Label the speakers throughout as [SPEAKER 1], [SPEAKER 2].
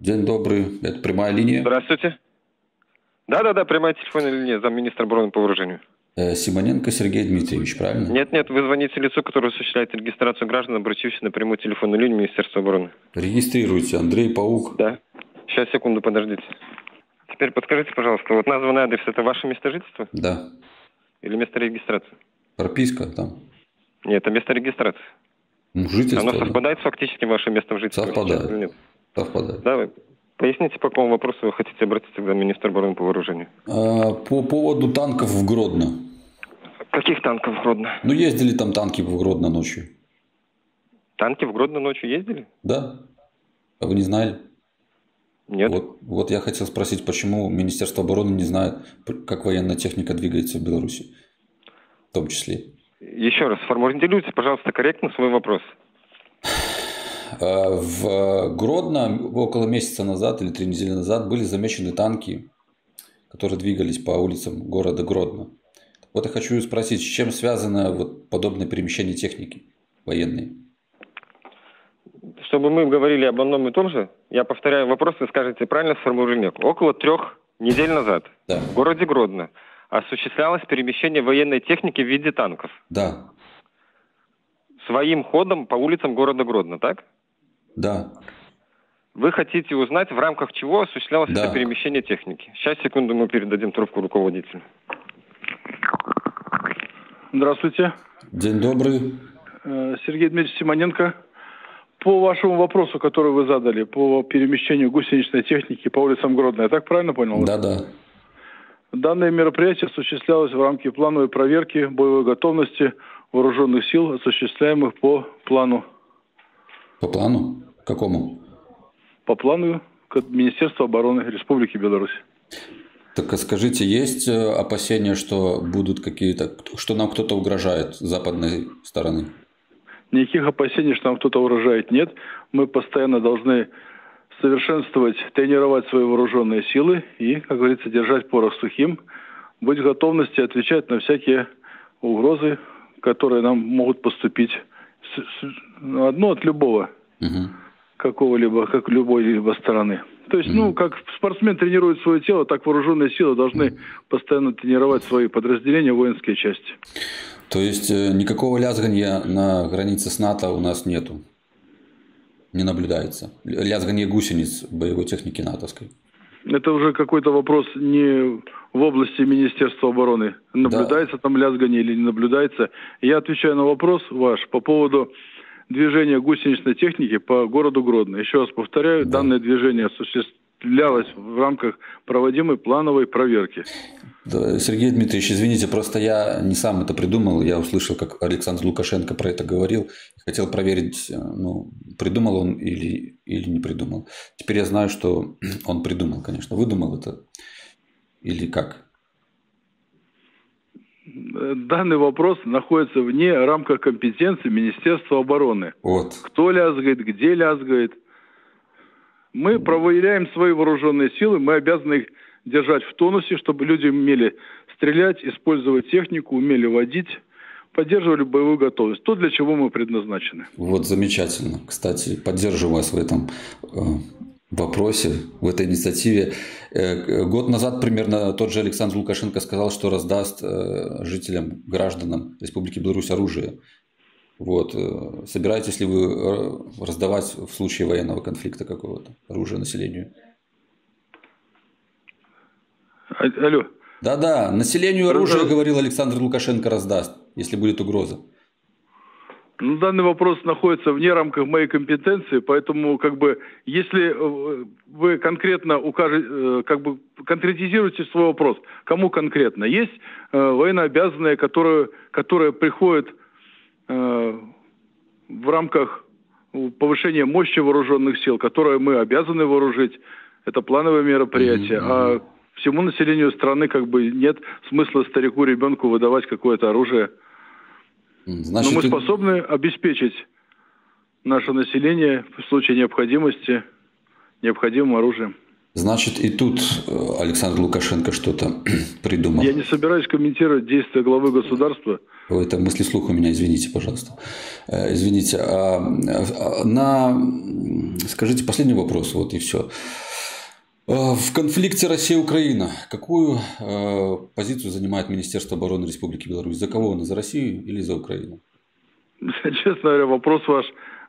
[SPEAKER 1] День добрый. Это прямая линия?
[SPEAKER 2] Здравствуйте. Да-да-да, прямая телефонная линия, замминистра обороны по вооружению.
[SPEAKER 1] Э, Симоненко Сергей Дмитриевич, правильно?
[SPEAKER 2] Нет-нет, вы звоните лицу, которое осуществляет регистрацию граждан, обратившись на прямую телефонную линию Министерства обороны.
[SPEAKER 1] Регистрируйте. Андрей Паук.
[SPEAKER 2] Да. Сейчас, секунду, подождите. Теперь подскажите, пожалуйста, вот названный адрес – это ваше место жительства
[SPEAKER 1] Да.
[SPEAKER 2] или место регистрации?
[SPEAKER 1] Прописка там.
[SPEAKER 2] Нет, это место регистрации.
[SPEAKER 1] Ну, жительство.
[SPEAKER 2] Оно
[SPEAKER 1] да.
[SPEAKER 2] совпадает с фактическим вашим местом жительства?
[SPEAKER 1] Совпадает.
[SPEAKER 2] сейчас
[SPEAKER 1] Совпадает.
[SPEAKER 2] Да, вы поясните, по какому вопросу вы хотите обратиться к министру обороны по вооружению?
[SPEAKER 1] А, по поводу танков в Гродно.
[SPEAKER 2] Каких танков в Гродно?
[SPEAKER 1] Ну, ездили там танки в Гродно ночью.
[SPEAKER 2] Танки в Гродно ночью ездили?
[SPEAKER 1] Да? А вы не знали?
[SPEAKER 2] Нет.
[SPEAKER 1] Вот, вот я хотел спросить, почему Министерство обороны не знает, как военная техника двигается в Беларуси, в том числе.
[SPEAKER 2] Еще раз, сформулируйте, пожалуйста, корректно свой вопрос.
[SPEAKER 1] А, В Гродно около месяца назад или три недели назад были замечены танки, которые двигались по улицам города Гродно. Вот я хочу спросить, с чем связано вот подобное перемещение техники военной?
[SPEAKER 2] Чтобы мы говорили об одном и том же, я повторяю вопрос, вы скажете правильно сформулирование. Около трех недель назад
[SPEAKER 1] Да,
[SPEAKER 2] в городе Гродно осуществлялось перемещение военной техники в виде танков
[SPEAKER 1] да,
[SPEAKER 2] своим ходом по улицам города Гродно, так?
[SPEAKER 1] Да.
[SPEAKER 2] Вы хотите узнать, в рамках чего осуществлялось
[SPEAKER 1] Да.
[SPEAKER 2] это перемещение техники? Сейчас, секунду, мы передадим трубку руководителю.
[SPEAKER 3] Здравствуйте.
[SPEAKER 1] День добрый.
[SPEAKER 3] Э, Сергей Дмитриевич Симоненко. По вашему вопросу, который вы задали, по перемещению гусеничной техники по улицам Гродно, я так правильно понял?
[SPEAKER 1] Да, да.
[SPEAKER 3] Данное мероприятие осуществлялось в рамке плановой проверки боевой готовности вооруженных сил, осуществляемых по плану.
[SPEAKER 1] По плану? Какому?
[SPEAKER 3] По плану к- Министерства обороны Республики Беларусь.
[SPEAKER 1] Так а скажите, есть э, опасения, что будут какие-то, что нам кто-то угрожает с западной стороны?
[SPEAKER 3] Никаких опасений, что нам кто-то угрожает, нет. Мы постоянно должны совершенствовать, тренировать свои вооруженные силы и, как говорится, держать порох сухим, быть в готовности отвечать на всякие угрозы, которые нам могут поступить. Одно от любого,
[SPEAKER 1] Мгм.
[SPEAKER 3] какого-либо, как любой-либо стороны. То есть, ну, как спортсмен тренирует свое тело, так вооруженные силы должны постоянно тренировать свои подразделения, воинские части.
[SPEAKER 1] То есть э, никакого лязганья на границе с НАТО у нас нету? Не наблюдается? Лязганье гусениц боевой техники натовской?
[SPEAKER 3] Это уже какой-то вопрос не в области Министерства обороны. Наблюдается там лязгание или не наблюдается. Я отвечаю на вопрос ваш по поводу движения гусеничной техники по городу Гродно. Еще раз повторяю,
[SPEAKER 1] Да.
[SPEAKER 3] данное движение осуществлялось в рамках проводимой плановой проверки.
[SPEAKER 1] Да, Сергей Дмитриевич, извините, просто я не сам это придумал. Я услышал, как Александр Лукашенко про это говорил. Хотел проверить, э, ну, придумал он или, или не придумал. Теперь я знаю, что он придумал, конечно. Выдумал это или как?
[SPEAKER 3] Данный вопрос находится вне рамках компетенции Министерства обороны.
[SPEAKER 1] Вот.
[SPEAKER 3] кто лязгает, где лязгает. Мы проверяем свои вооруженные силы, мы обязаны их держать в тонусе, чтобы люди умели стрелять, использовать технику, умели водить, поддерживали боевую готовность. То, для чего мы предназначены.
[SPEAKER 1] Вот замечательно. Кстати, поддерживаю вас в этом э, вопросе, в этой инициативе. Э, Год назад примерно тот же Александр Лукашенко сказал, что раздаст э, жителям, гражданам Республики Беларусь оружие. Вот. э, Собираетесь ли вы раздавать в случае военного конфликта какого-то оружие населению?
[SPEAKER 3] А- Алло.
[SPEAKER 1] Да-да, населению оружие,
[SPEAKER 3] Раз-
[SPEAKER 1] говорил Александр Лукашенко, раздаст, если будет угроза.
[SPEAKER 3] Ну, данный вопрос находится вне рамках моей компетенции, поэтому как бы если э, вы конкретно укажете, э, как бы конкретизируете свой вопрос, кому конкретно? Есть э, военнообязанные, которые, которые приходят э, в рамках повышения мощи вооруженных сил, которые мы обязаны вооружить. Это плановое мероприятие.
[SPEAKER 1] Мгм,
[SPEAKER 3] А всему населению страны как бы нет смысла старику ребенку выдавать какое-то оружие.
[SPEAKER 1] М,
[SPEAKER 3] Но
[SPEAKER 1] Значит,
[SPEAKER 3] мы способны обеспечить наше население в случае необходимости необходимым оружием.
[SPEAKER 1] Значит, и тут э, Александр Лукашенко что-то придумал.
[SPEAKER 3] Я не собираюсь комментировать действия главы государства.
[SPEAKER 1] Это мысли слух у меня, извините, пожалуйста. Э, извините. А, а, на... Скажите последний вопрос, вот и все. Э, в конфликте Россия-Украина какую позицию занимает Министерство обороны Республики Беларусь? За кого оно? За Россию или за Украину?
[SPEAKER 3] Честно говоря, вопрос ваш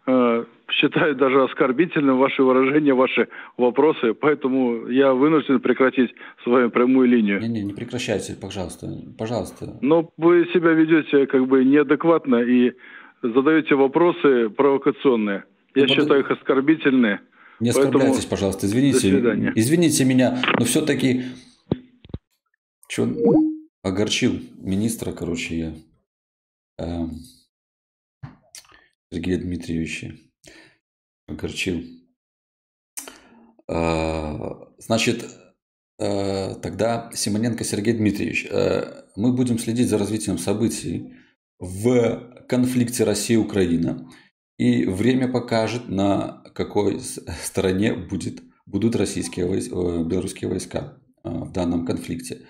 [SPEAKER 3] Э, считаю даже оскорбительным ваши выражения, ваши вопросы, поэтому я вынужден прекратить с вами прямую линию.
[SPEAKER 1] Не-не, не прекращайте, пожалуйста, пожалуйста.
[SPEAKER 3] Но вы себя ведете как бы неадекватно и задаете вопросы провокационные. Я ну, считаю их оскорбительные.
[SPEAKER 1] Не оскорбляйтесь, поэтому... пожалуйста, извините. Извините меня, но все-таки что огорчил министра, короче, я. Эм, Сергея Дмитриевича огорчил. А, значит, а, тогда Симоненко Сергей Дмитриевич, а, мы будем следить за развитием событий в конфликте Россия-Украина. И время покажет, на какой стороне будет, будут российские войска, белорусские войска в данном конфликте.